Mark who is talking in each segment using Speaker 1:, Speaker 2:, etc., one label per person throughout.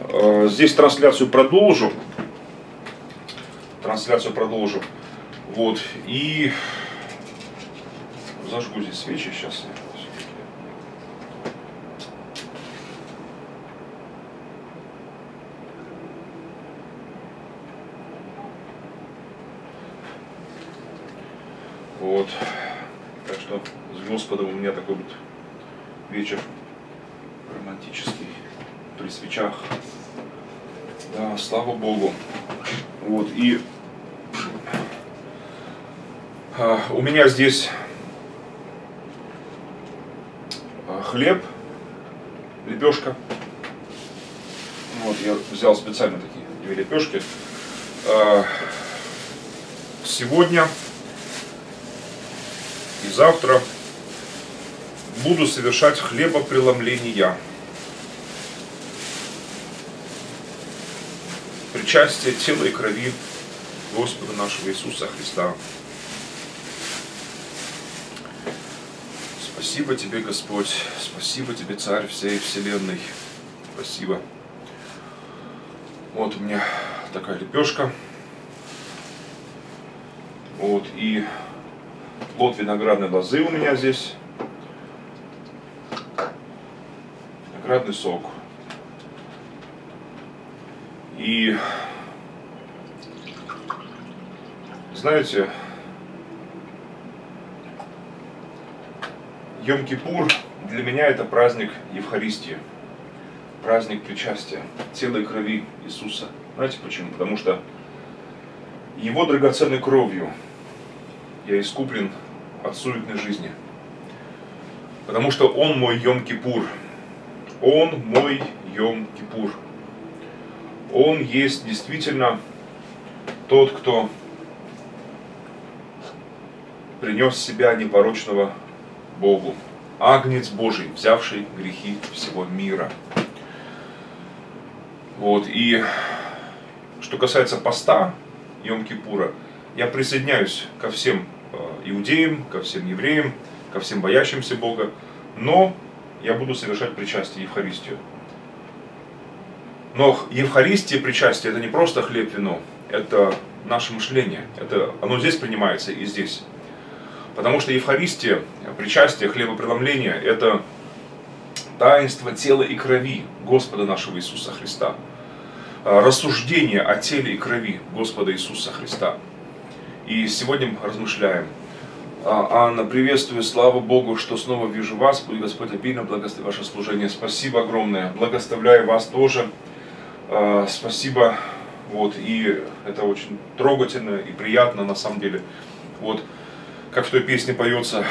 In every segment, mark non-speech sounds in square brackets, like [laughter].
Speaker 1: Э, здесь трансляцию продолжу. Трансляцию продолжу. Вот. И зажгу здесь свечи сейчас. Вот. Так что с Господом у меня такой вот вечер свечах. Да, слава Богу. Вот, и а, у меня здесь а, хлеб, лепешка. Вот, я взял специально такие две лепешки. А, сегодня и завтра буду совершать хлебопреломления. Причастие тела и крови Господа нашего Иисуса Христа. Спасибо тебе, Господь. Спасибо тебе, Царь всей Вселенной. Спасибо. Вот у меня такая лепешка. Вот, и плод виноградной лозы у меня здесь. Виноградный сок. И знаете, Йом-Кипур для меня это праздник Евхаристии, праздник причастия, тела и крови Иисуса. Знаете почему? Потому что Его драгоценной кровью я искуплен от суетной жизни. Потому что Он мой Йом-Кипур. Он мой Йом-Кипур. Он есть действительно тот, кто принес себя непорочного Богу. Агнец Божий, взявший грехи всего мира. Вот, и что касается поста Йом-Кипура, я присоединяюсь ко всем э, иудеям, ко всем евреям, ко всем боящимся Бога, но я буду совершать причастие Евхаристию. Но Евхаристия, причастие, это не просто хлеб, вино, это наше мышление. Это, оно здесь принимается и здесь. Потому что Евхаристия, причастие, хлебопреломление – это таинство тела и крови Господа нашего Иисуса Христа. А, рассуждение о теле и крови Господа Иисуса Христа. И сегодня мы размышляем. А, Анна, приветствую, слава Богу, что снова вижу вас. Пусть Господь обильно благословит ваше служение. Спасибо огромное. Благословляю вас тоже. А, спасибо. Вот, и это очень трогательно и приятно на самом деле. Вот, как в той песне поется,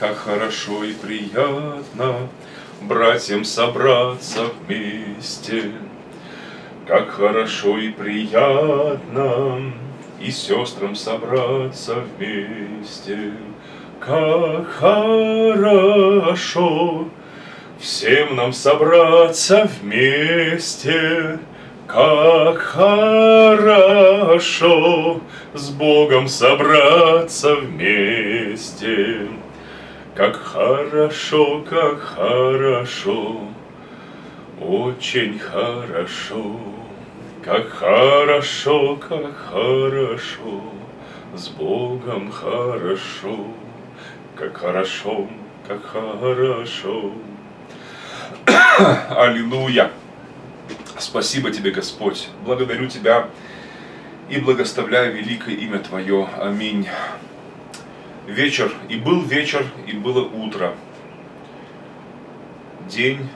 Speaker 1: как хорошо и приятно братьям собраться вместе, как хорошо и приятно и сестрам собраться вместе, как хорошо всем нам собраться вместе, как хорошо с Богом собраться вместе. Как хорошо, как хорошо, очень хорошо. Как хорошо, как хорошо, с Богом хорошо. Как хорошо, как хорошо. [coughs] Аллилуйя! Спасибо тебе, Господь. Благодарю Тебя и благословляю великое имя Твое. Аминь. Вечер, и был вечер, и было утро. День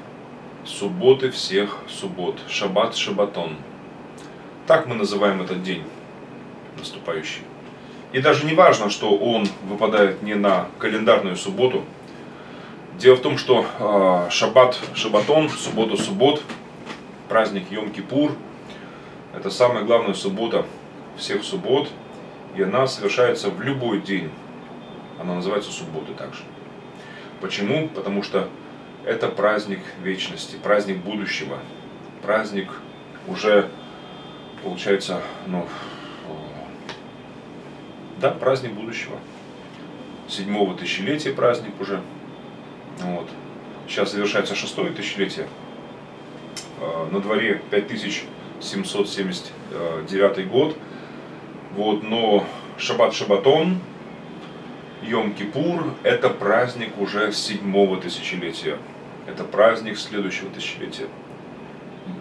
Speaker 1: субботы всех суббот. Шаббат Шабатон. Так мы называем этот день наступающий. И даже не важно, что он выпадает не на календарную субботу. Дело в том, что э, шаббат, шабатон, суббота, суббот, праздник Йом-Кипур. Это самая главная суббота всех суббот. И она совершается в любой день. Она называется субботой также. Почему? Потому что это праздник вечности, праздник будущего, праздник уже, получается, ну, да, праздник будущего. Седьмого тысячелетия праздник уже. Вот. Сейчас завершается шестое тысячелетие э, на дворе 5779 год. Вот, но Шаббат Шабатон, Йом-Кипур – это праздник уже седьмого тысячелетия. Это праздник следующего тысячелетия.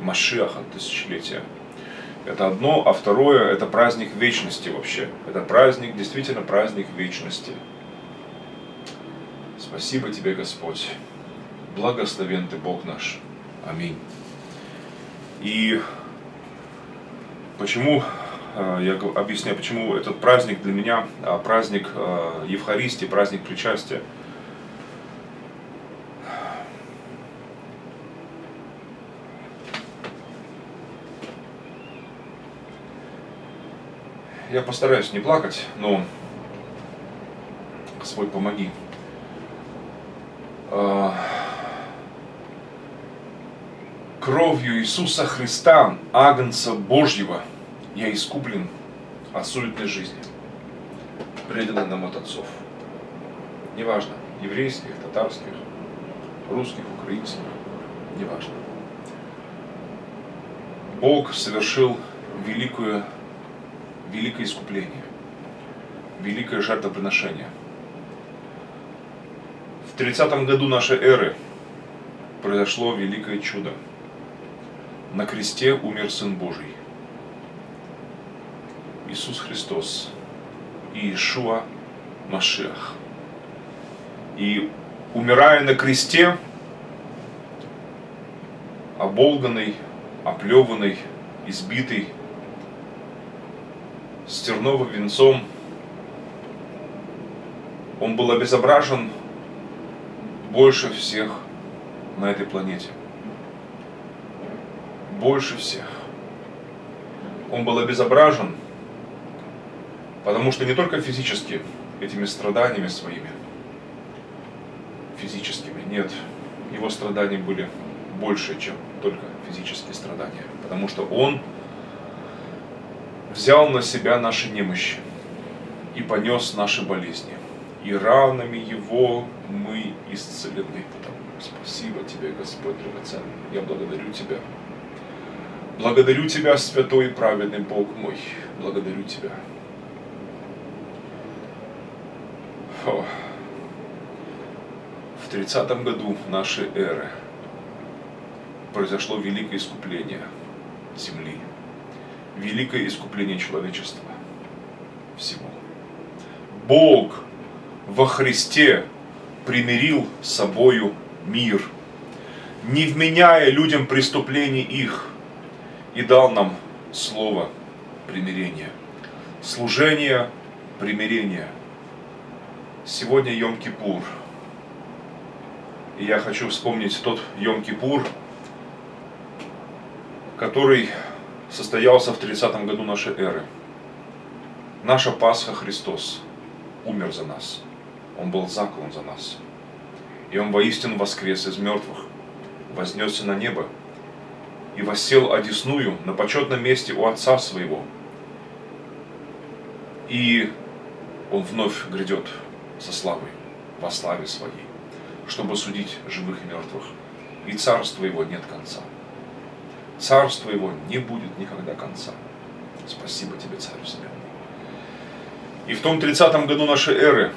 Speaker 1: Машиаха тысячелетия. Это одно, а второе – это праздник вечности вообще. Это праздник, действительно праздник вечности. Спасибо тебе, Господь. Благословен ты, Бог наш. Аминь. И почему, э, я объясняю, почему этот праздник для меня, а, праздник э, Евхаристии, праздник причастия – я постараюсь не плакать, но Господь помоги. А, кровью Иисуса Христа, Агнца Божьего, я искуплен от суетной жизни, преданной нам от отцов. Неважно, еврейских, татарских, русских, украинских, неважно. Бог совершил великую великое искупление, великое жертвоприношение. В 30 году нашей эры произошло великое чудо. На кресте умер Сын Божий. Иисус Христос и Ишуа Машиах. И умирая на кресте, оболганный, оплеванный, избитый, с терновым венцом. Он был обезображен больше всех на этой планете. Больше всех. Он был обезображен, потому что не только физически этими страданиями своими, физическими, нет, его страдания были больше, чем только физические страдания, потому что он взял на себя наши немощи и понес наши болезни. И ранами Его мы исцелены. Потому спасибо Тебе, Господь драгоценный. Я благодарю Тебя. Благодарю Тебя, святой и праведный Бог мой. Благодарю Тебя. О. В тридцатом году нашей эры произошло великое искупление земли великое искупление человечества всего. Бог во Христе примирил с собою мир, не вменяя людям преступлений их, и дал нам слово примирения, служение примирения. Сегодня Йом-Кипур. И я хочу вспомнить тот Йом-Кипур, который состоялся в 30 году нашей эры. Наша Пасха Христос умер за нас. Он был заклан за нас. И Он воистину воскрес из мертвых, вознесся на небо и воссел одесную на почетном месте у Отца Своего. И Он вновь грядет со славой, во славе Своей, чтобы судить живых и мертвых. И царство Его нет конца. Царство его не будет никогда конца. Спасибо тебе, Царь Вселенной. И в том 30-м году нашей эры,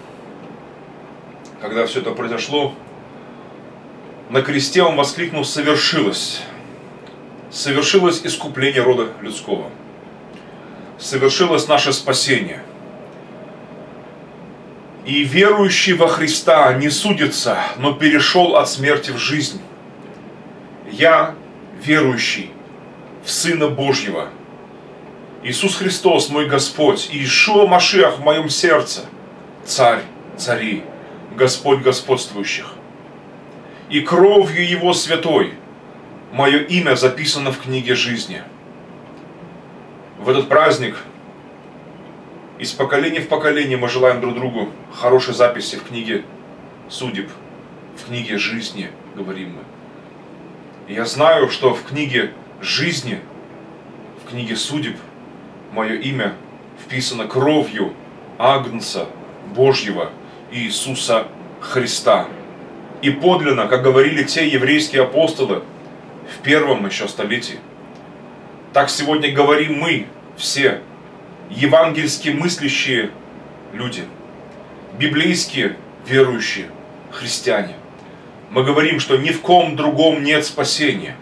Speaker 1: когда все это произошло, на кресте он воскликнул «Совершилось!» Совершилось искупление рода людского. Совершилось наше спасение. И верующий во Христа не судится, но перешел от смерти в жизнь. Я верующий в Сына Божьего. Иисус Христос, мой Господь, и Ишуа Машиах в моем сердце, Царь царей, Господь господствующих. И кровью Его святой мое имя записано в книге жизни. В этот праздник из поколения в поколение мы желаем друг другу хорошей записи в книге судеб, в книге жизни, говорим мы я знаю, что в книге жизни, в книге судеб, мое имя вписано кровью Агнца Божьего Иисуса Христа. И подлинно, как говорили те еврейские апостолы, в первом еще столетии. Так сегодня говорим мы, все, евангельски мыслящие люди, библейские верующие христиане. Мы говорим, что ни в ком другом нет спасения,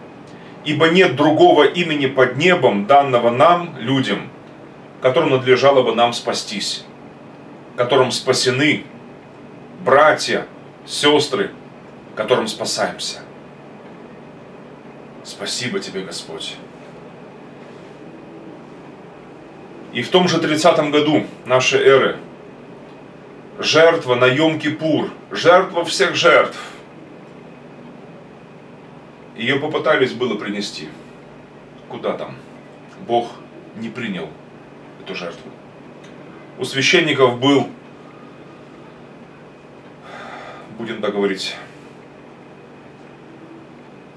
Speaker 1: ибо нет другого имени под небом, данного нам, людям, которым надлежало бы нам спастись, которым спасены братья, сестры, которым спасаемся. Спасибо тебе, Господь. И в том же 30 году нашей эры жертва на Йом-Кипур, жертва всех жертв, ее попытались было принести. Куда там? Бог не принял эту жертву. У священников был, будем так говорить,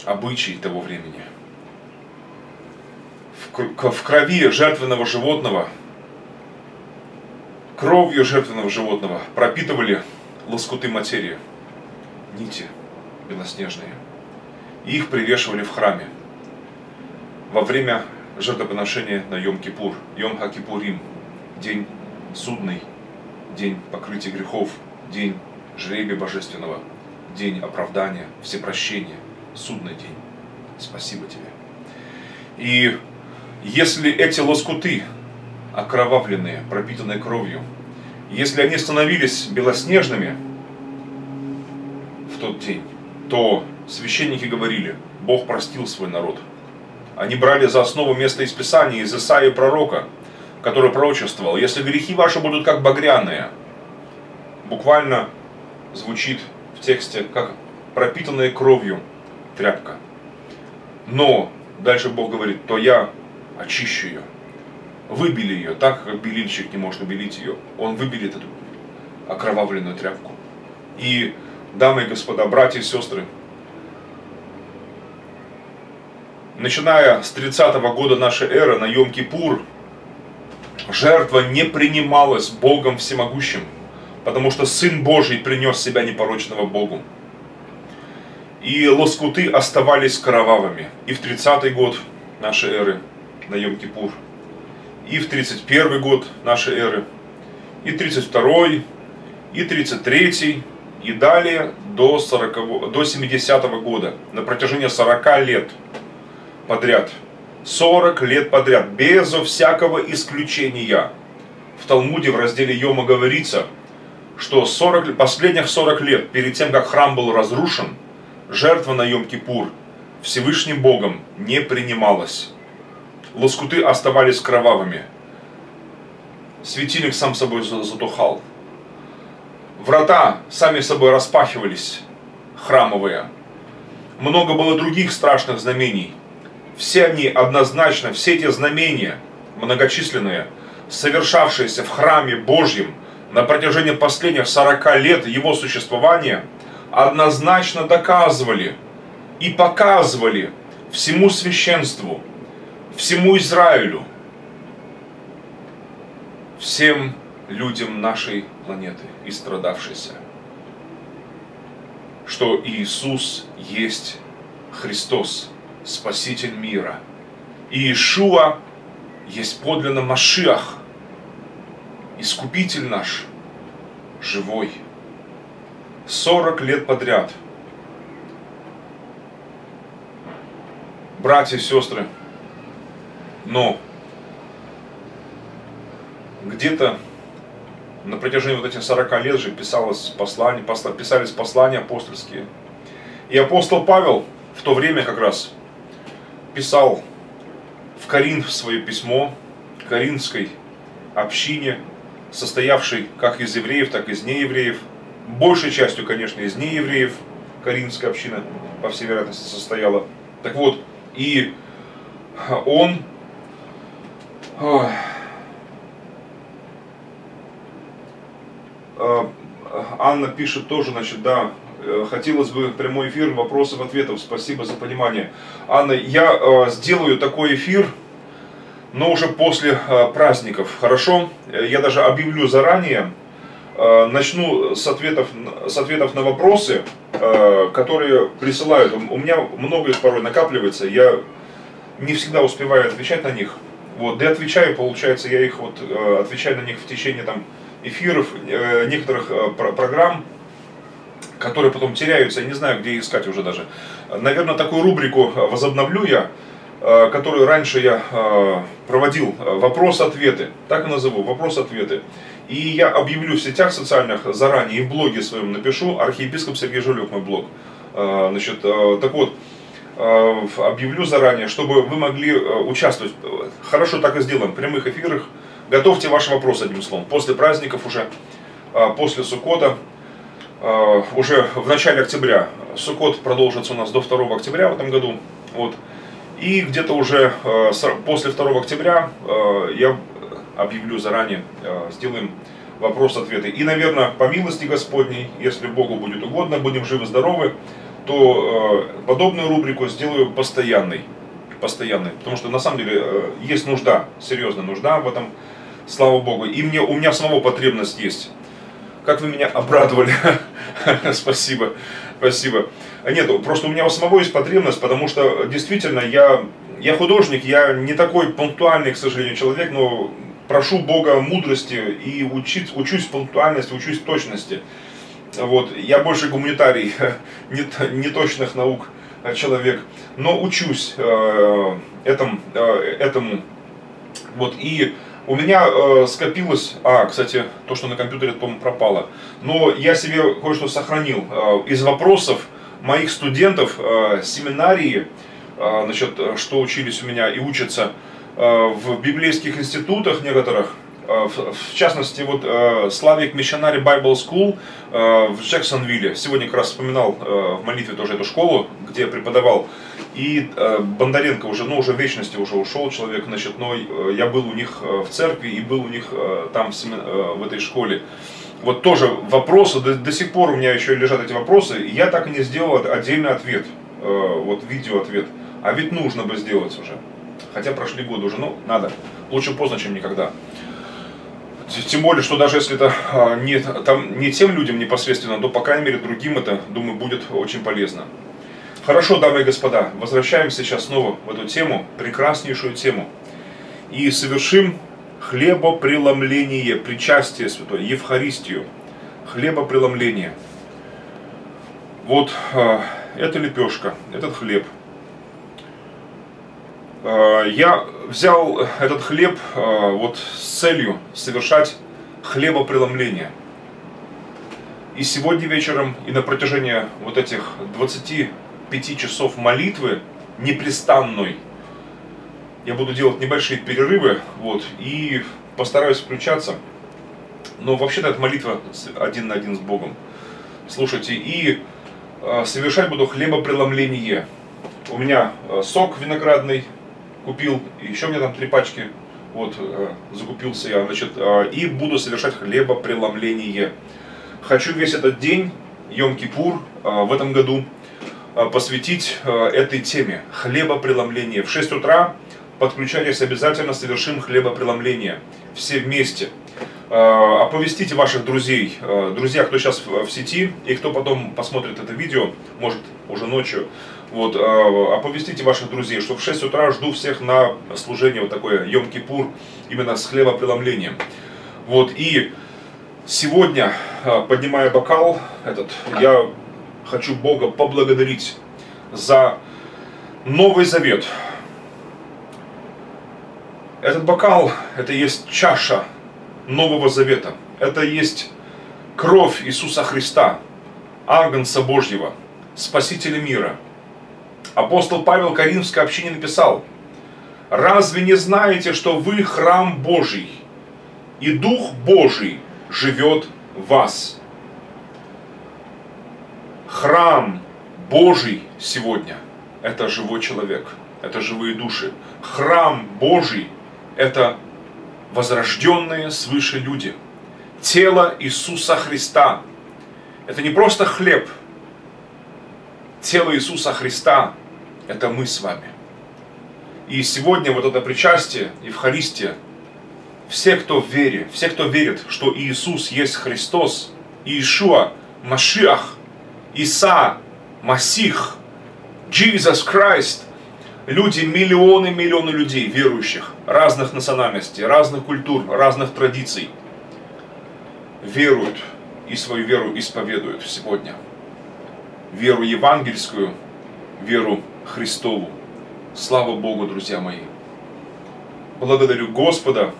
Speaker 1: обычай того времени. В крови жертвенного животного, кровью жертвенного животного пропитывали лоскуты материи, нити белоснежные. И их привешивали в храме во время жертвоприношения на Йом-Кипур, Йом-Хакипурим, день судный, день покрытия грехов, день жребия божественного, день оправдания, всепрощения – судный день. Спасибо тебе. И если эти лоскуты, окровавленные, пропитанные кровью, если они становились белоснежными в тот день, то священники говорили, Бог простил свой народ. Они брали за основу место из Писания, из Исаии пророка, который пророчествовал, если грехи ваши будут как багряные, буквально звучит в тексте, как пропитанные кровью, тряпка. Но, дальше Бог говорит, то я очищу ее. Выбили ее, так как белильщик не может убелить ее. Он выбелит эту окровавленную тряпку. И, дамы и господа, братья и сестры, начиная с 30 -го года нашей эры на Йом-Кипур, жертва не принималась Богом Всемогущим, потому что Сын Божий принес себя непорочного Богу и лоскуты оставались кровавыми. И в 30-й год нашей эры на Йом-Кипур, и в 31 год нашей эры, и 32-й, и 33-й, и далее до, 40, до 70-го года, на протяжении 40 лет подряд. 40 лет подряд, безо всякого исключения. В Талмуде в разделе Йома говорится, что 40, последних 40 лет перед тем, как храм был разрушен, жертва на Йом-Кипур Всевышним Богом не принималась. Лоскуты оставались кровавыми. Светильник сам собой затухал. Врата сами собой распахивались, храмовые. Много было других страшных знамений. Все они однозначно, все эти знамения, многочисленные, совершавшиеся в храме Божьем на протяжении последних 40 лет его существования – однозначно доказывали и показывали всему священству, всему Израилю, всем людям нашей планеты и страдавшейся, что Иисус есть Христос, Спаситель мира. И Иешуа есть подлинно Машиах, Искупитель наш, живой. 40 лет подряд. Братья и сестры, но где-то на протяжении вот этих 40 лет же писалось послание, писались послания апостольские. И апостол Павел в то время как раз писал в Коринф свое письмо Коринфской общине, состоявшей как из евреев, так и из неевреев – большей частью, конечно, из неевреев, Каринская община, по всей вероятности, состояла. Так вот, и он а, Анна пишет тоже, значит, да, э, хотелось бы прямой эфир вопросов-ответов. Спасибо за понимание. Анна, я э, сделаю такой эфир, но уже после э, праздников. Хорошо? Я даже объявлю заранее, Э, начну с ответов, с ответов на вопросы, э, которые присылают. У меня много их порой накапливается, я не всегда успеваю отвечать на них. Вот, да и отвечаю, получается, я их вот э, отвечаю на них в течение там эфиров, некоторых программ, которые потом теряются, я не знаю, где искать уже даже. Наверное, такую рубрику возобновлю я, которую раньше я проводил, вопрос-ответы, так и назову, вопрос-ответы. И я объявлю в сетях социальных заранее и в блоге своем напишу, архиепископ Сергей Жулев мой блог. А, значит, а, так вот, а, объявлю заранее, чтобы вы могли участвовать. Хорошо, так и сделаем, в прямых эфирах. Готовьте ваши вопросы, одним словом. После праздников уже, после Суккота, уже в начале октября. Суккот продолжится у нас до 2 октября в этом году. Вот. И где-то уже после 2 октября я объявлю заранее, э, сделаем вопрос-ответы. И, наверное, по милости Господней, если Богу будет угодно, будем живы-здоровы, то э, подобную рубрику сделаю постоянной. Постоянной. Потому что на самом деле э, есть нужда, серьезная нужда в этом, слава Богу. И мне, у меня самого потребность есть. Как вы меня обрадовали. [laughs] спасибо, спасибо. Нет, просто у меня у самого есть потребность, потому что действительно я, я художник, я не такой пунктуальный, к сожалению, человек, но прошу Бога мудрости и учить, учусь пунктуальности, учусь точности. Вот. Я больше гуманитарий, [laughs] не, не точных наук человек, но учусь э, этому, э, этому. Вот. И у меня э, скопилось, а, кстати, то, что на компьютере, по-моему, пропало, но я себе кое-что сохранил э, из вопросов моих студентов э, семинарии, э, значит, что учились у меня и учатся Э, в библейских институтах некоторых, э, в частности, вот э, Slavic Missionary Bible School в Джексонвилле. Сегодня как раз вспоминал в молитве тоже эту школу, где я преподавал. И Бондаренко уже, ну уже в вечности уже ушел человек, значит, но я был у них в церкви и был у них там в этой школе. Вот тоже вопросы, до, до сих пор у меня еще лежат эти вопросы, и я так и не сделал отдельный ответ, вот видео ответ. А ведь нужно бы сделать уже. Хотя прошли годы уже, ну, надо. Лучше поздно, чем никогда. Тем более, что даже если это а, не, там, не тем людям непосредственно, то, по крайней мере, другим это, думаю, будет очень полезно. Хорошо, дамы и господа, возвращаемся сейчас снова в эту тему, прекраснейшую тему. И совершим хлебопреломление, причастие святое, Евхаристию, хлебопреломление. Вот э, эта лепешка, этот хлеб – я взял этот хлеб э, вот с целью совершать хлебопреломление. И сегодня вечером, и на протяжении вот этих 25 часов молитвы непрестанной, я буду делать небольшие перерывы, вот, и постараюсь включаться. Но вообще-то это молитва один на один с Богом. Слушайте, и э, совершать буду хлебопреломление. У меня сок виноградный, купил, еще мне там три пачки, вот, э, закупился я, значит, э, и буду совершать хлебопреломление. Хочу весь этот день, Йом-Кипур, э, в этом году посвятить этой теме, хлебопреломление. В 6 утра подключайтесь обязательно, совершим хлебопреломление, все вместе. Оповестите ваших друзей, друзья, кто сейчас в сети, и кто потом посмотрит это видео, может уже ночью, вот, а, оповестите ваших друзей, что в 6 утра жду всех на служение вот такое Йом-Кипур, именно с хлебопреломлением. Вот, и сегодня, а, поднимая бокал этот, я хочу Бога поблагодарить за Новый Завет. Этот бокал, это есть чаша Нового Завета. Это есть кровь Иисуса Христа, Агнца Божьего, Спасителя мира – Апостол Павел Каримской общине написал, «Разве не знаете, что вы храм Божий, и Дух Божий живет в вас?» Храм Божий сегодня – это живой человек, это живые души. Храм Божий – это возрожденные свыше люди. Тело Иисуса Христа – это не просто хлеб. Тело Иисуса Христа это мы с вами. И сегодня вот это причастие, Евхаристия, все, кто в вере, все, кто верит, что Иисус есть Христос, Иешуа, Машиах, Иса, Масих, Jesus Christ, люди, миллионы, миллионы людей, верующих, разных национальностей, разных культур, разных традиций, веруют и свою веру исповедуют сегодня. Веру евангельскую, веру Христову. Слава Богу, друзья мои. Благодарю Господа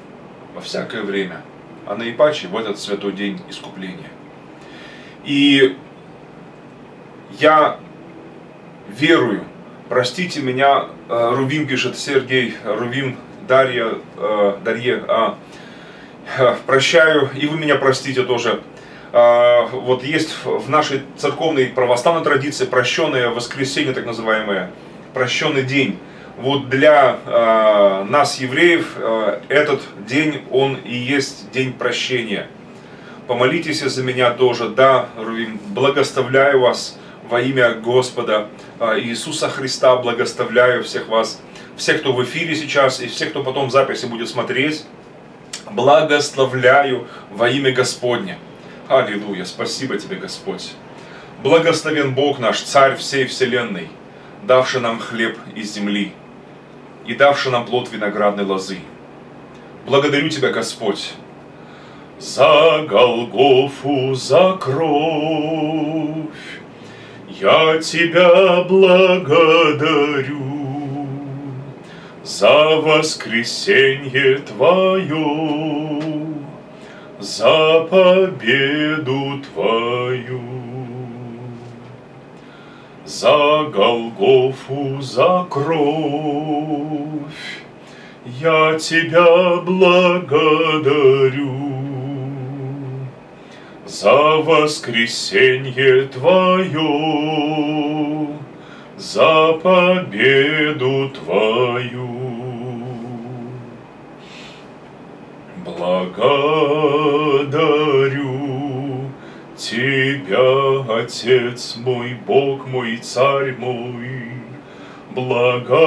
Speaker 1: во всякое время, а наипаче в этот святой день искупления. И я верую, простите меня, э, Рувим пишет, Сергей, Рувим, Дарья, э, Дарье, а, э, прощаю, и вы меня простите тоже. А, вот есть в нашей церковной православной традиции прощенное воскресенье, так называемое, прощенный день. Вот для э, нас, евреев, э, этот день, он и есть день прощения. Помолитесь за меня тоже, да, Рувим, благословляю вас во имя Господа э, Иисуса Христа, благословляю всех вас, всех, кто в эфире сейчас, и всех, кто потом в записи будет смотреть, благословляю во имя Господне. Аллилуйя, спасибо тебе, Господь. Благословен Бог наш, Царь всей вселенной, давший нам хлеб из земли и давший нам плод виноградной лозы. Благодарю Тебя, Господь, за Голгофу, за кровь. Я Тебя благодарю за воскресенье Твое за победу Твою. За Голгофу, за кровь я Тебя благодарю. За воскресенье Твое, за победу Твою. Благодарю Тебя, Отец мой, Бог мой, Царь мой. Благодарю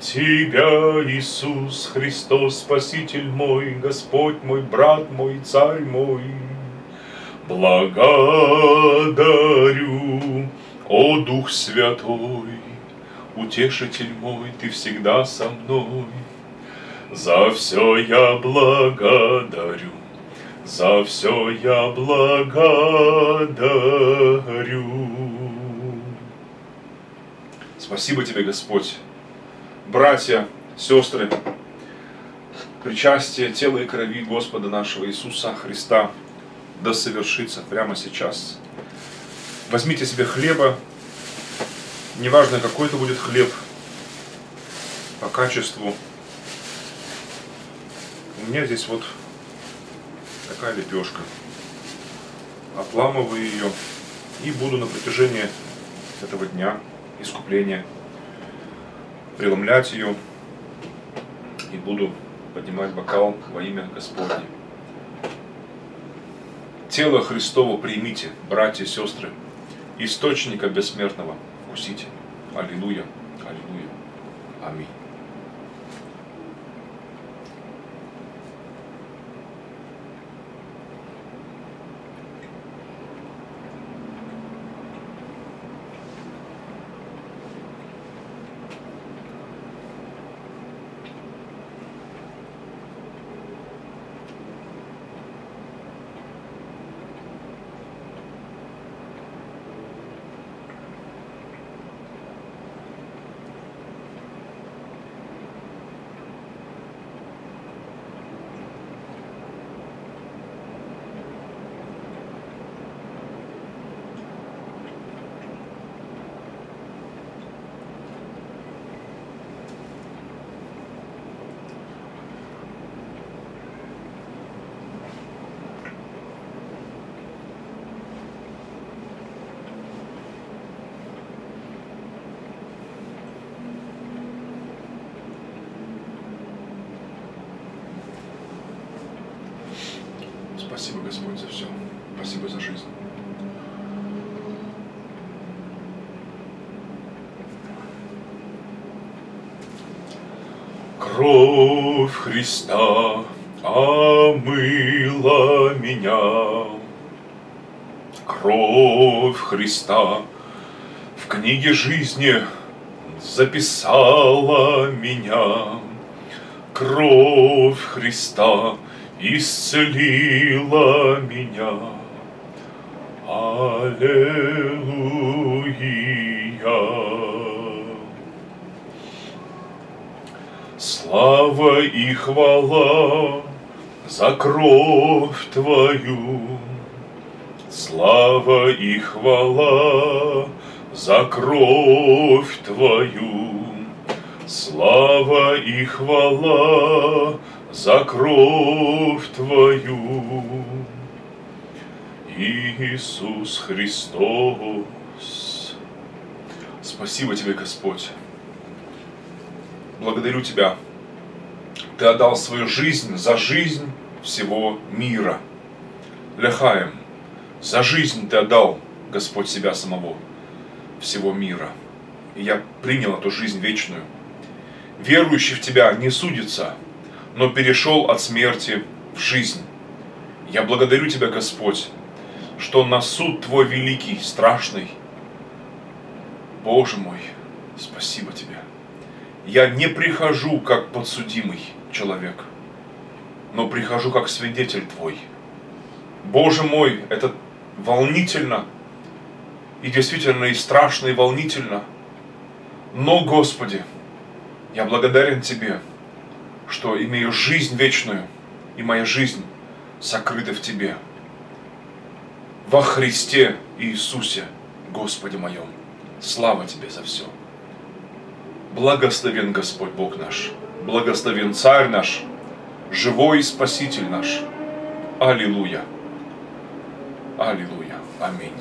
Speaker 1: Тебя, Иисус Христос, Спаситель мой, Господь мой, брат мой, Царь мой. Благодарю, о Дух Святой, Утешитель мой, Ты всегда со мной. За все я благодарю, за все я благодарю. Спасибо тебе, Господь. Братья, сестры, причастие тела и крови Господа нашего Иисуса Христа да совершится прямо сейчас. Возьмите себе хлеба, неважно какой это будет хлеб, по качеству, у меня здесь вот такая лепешка. Отламываю ее и буду на протяжении этого дня искупления преломлять ее и буду поднимать бокал во имя Господне. Тело Христово примите, братья и сестры, источника бессмертного вкусите. Аллилуйя, аллилуйя, аминь. Кровь Христа омыла меня. Кровь Христа в книге жизни записала меня. Кровь Христа исцелила меня. Аллилуйя. Слава и хвала за кровь Твою. Слава и хвала за кровь Твою. Слава и хвала за кровь Твою. Иисус Христос. Спасибо Тебе, Господь. Благодарю Тебя. Ты отдал свою жизнь за жизнь всего мира. Лехаем, за жизнь Ты отдал, Господь, себя самого, всего мира. И я принял эту жизнь вечную. Верующий в Тебя не судится, но перешел от смерти в жизнь. Я благодарю Тебя, Господь, что на суд Твой великий, страшный. Боже мой, спасибо Тебе. Я не прихожу как подсудимый человек, но прихожу как свидетель Твой. Боже мой, это волнительно, и действительно и страшно, и волнительно. Но, Господи, я благодарен Тебе, что имею жизнь вечную, и моя жизнь сокрыта в Тебе во Христе Иисусе, Господе моем. Слава Тебе за все. Благословен Господь Бог наш, благословен Царь наш, живой Спаситель наш. Аллилуйя. Аллилуйя. Аминь.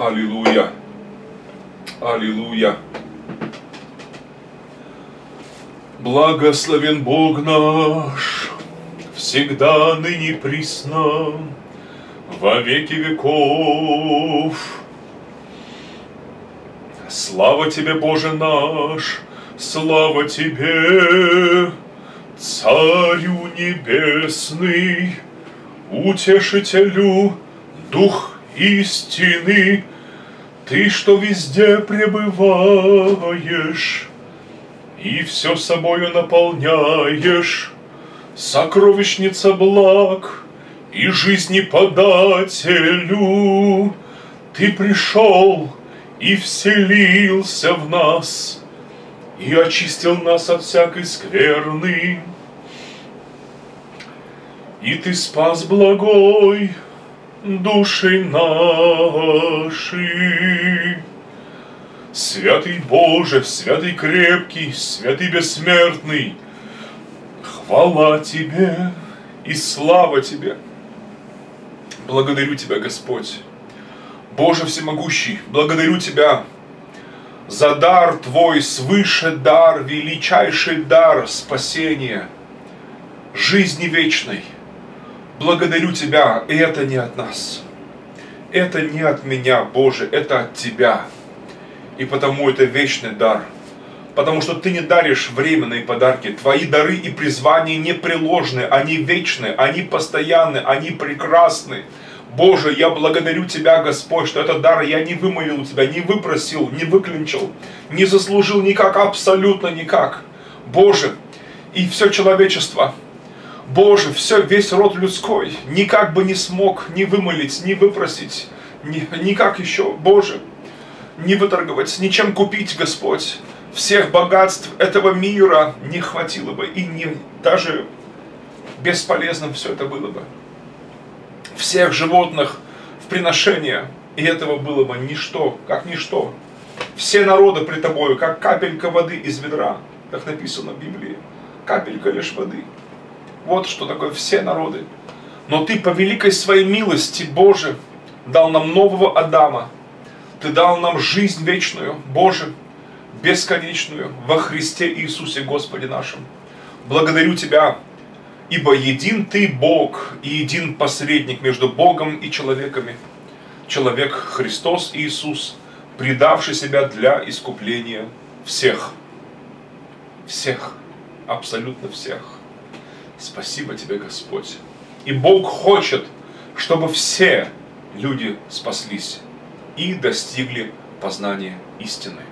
Speaker 1: Аллилуйя. Аллилуйя. Благословен Бог наш, всегда ныне присно, во веки веков. Слава Тебе, Боже наш, слава Тебе, Царю Небесный, Утешителю, Дух истины, Ты, что везде пребываешь, и все собою наполняешь, сокровищница благ и жизни подателю. Ты пришел и вселился в нас, и очистил нас от всякой скверны. И ты спас благой души наши. Святый Боже, святый крепкий, святый бессмертный, хвала Тебе и слава Тебе. Благодарю Тебя, Господь. Боже всемогущий, благодарю Тебя за дар Твой, свыше дар, величайший дар спасения, жизни вечной. Благодарю Тебя, и это не от нас. Это не от меня, Боже, это от Тебя. И потому это вечный дар. Потому что ты не даришь временные подарки. Твои дары и призвания непреложны, они вечны, они постоянны, они прекрасны. Боже, я благодарю Тебя, Господь, что этот дар я не вымолил у Тебя, не выпросил, не выклинчил, не заслужил никак, абсолютно никак. Боже, и все человечество, Боже, все, весь род людской никак бы не смог ни вымолить, ни выпросить, ни, никак еще, Боже, не выторговать, ничем купить, Господь. Всех богатств этого мира не хватило бы, и не, даже бесполезным все это было бы. Всех животных в приношение, и этого было бы ничто, как ничто. Все народы при тобою, как капелька воды из ведра, как написано в Библии. Капелька лишь воды. Вот что такое все народы. Но ты по великой своей милости, Боже, дал нам нового Адама, ты дал нам жизнь вечную, Боже, бесконечную, во Христе Иисусе Господе нашем. Благодарю Тебя Ибо един Ты Бог и един посредник между Богом и человеками, человек Христос Иисус, предавший себя для искупления всех. Всех. Абсолютно всех. Спасибо Тебе, Господь. И Бог хочет, чтобы все люди спаслись и достигли познания истины.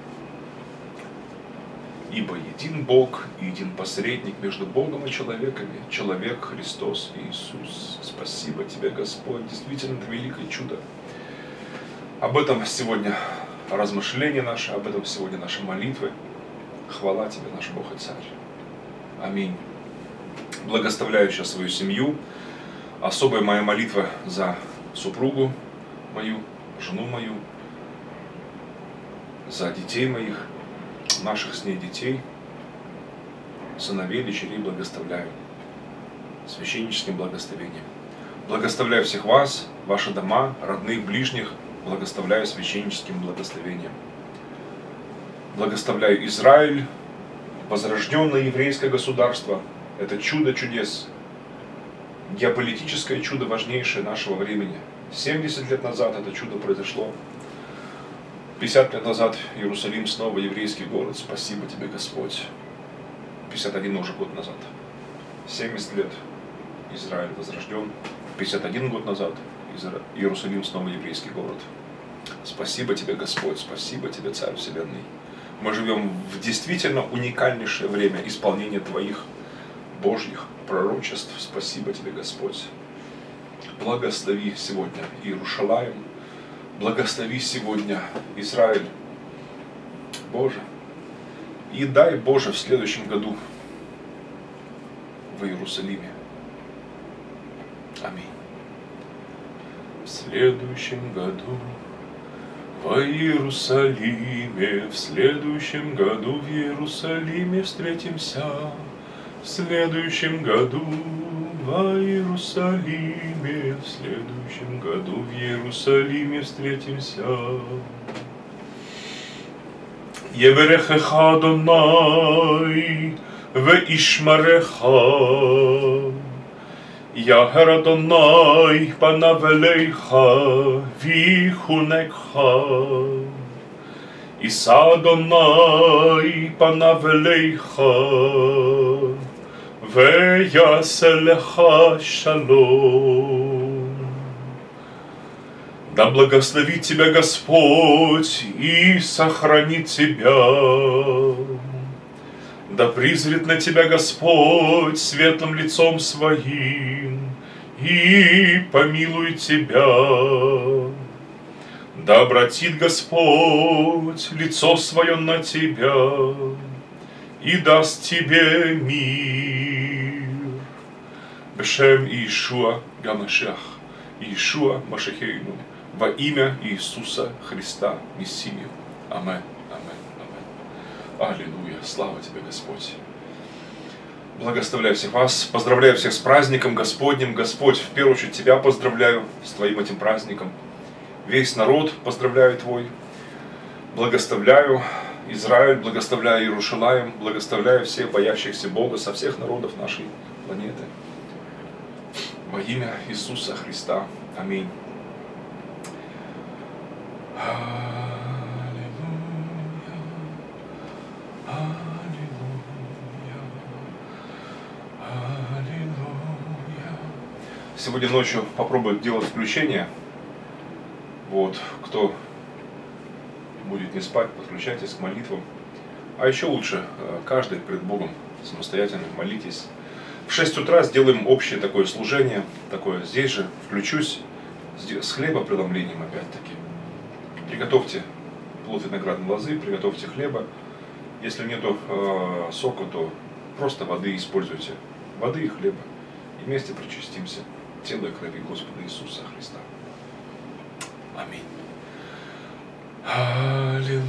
Speaker 1: Ибо един Бог и един посредник между Богом и человеками, человек Христос Иисус. Спасибо Тебе, Господь, действительно это великое чудо. Об этом сегодня размышления наши, об этом сегодня наши молитвы. Хвала Тебе, наш Бог и Царь. Аминь. Благоставляю сейчас свою семью. Особая моя молитва за супругу мою, жену мою, за детей моих, наших с ней детей, сыновей, дочерей благоставляю священническим благословением. Благоставляю всех вас, ваши дома, родных, ближних, благоставляю священническим благословением. Благоставляю Израиль, возрожденное еврейское государство. Это чудо чудес, геополитическое чудо важнейшее нашего времени. 70 лет назад это чудо произошло. 50 лет назад Иерусалим снова еврейский город. Спасибо тебе, Господь. 51 уже год назад. 70 лет Израиль возрожден. 51 год назад Иерусалим снова еврейский город. Спасибо тебе, Господь. Спасибо тебе, Царь Вселенной. Мы живем в действительно уникальнейшее время исполнения Твоих Божьих пророчеств. Спасибо тебе, Господь. Благослови сегодня Иерушалаем, благослови сегодня Израиль, Боже. И дай, Боже, в следующем году в Иерусалиме. Аминь. В следующем году в Иерусалиме, в следующем году в Иерусалиме встретимся, в следующем году во Иерусалиме, в следующем году в Иерусалиме встретимся. Еверехеха Донай, в Ишмареха, Яхер Адонай, панавелейха, вихунекха. Иса Адонай, панавелейха, ויעשה לך шалом. Да благословит тебя Господь и сохранит тебя. Да призрит на тебя Господь светлым лицом своим и помилует тебя. Да обратит Господь лицо свое на тебя и даст тебе мир. Бешем Иешуа Гамашах, Иешуа Машахейну, во имя Иисуса Христа, Мессию. Аминь. Аллилуйя. Слава тебе, Господь. Благословляю всех вас. Поздравляю всех с праздником Господним. Господь, в первую очередь Тебя поздравляю с Твоим этим праздником. Весь народ поздравляю Твой. Благословляю Израиль, благословляю Иерушалаем, благословляю всех боящихся Бога со всех народов нашей планеты. Во имя Иисуса Христа. Аминь. Сегодня ночью попробую делать включение. Вот, кто будет не спать, подключайтесь к молитвам. А еще лучше, э, каждый пред Богом самостоятельно молитесь. В 6 утра сделаем общее такое служение, такое здесь же, включусь с хлебопреломлением опять-таки. Приготовьте плод виноградной лозы, приготовьте хлеба. Если нету э, сока, то просто воды используйте. Воды и хлеба. И вместе причастимся тело и крови Господа Иисуса Христа. Аминь. Аллилуйя.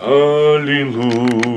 Speaker 1: Аллилуйя.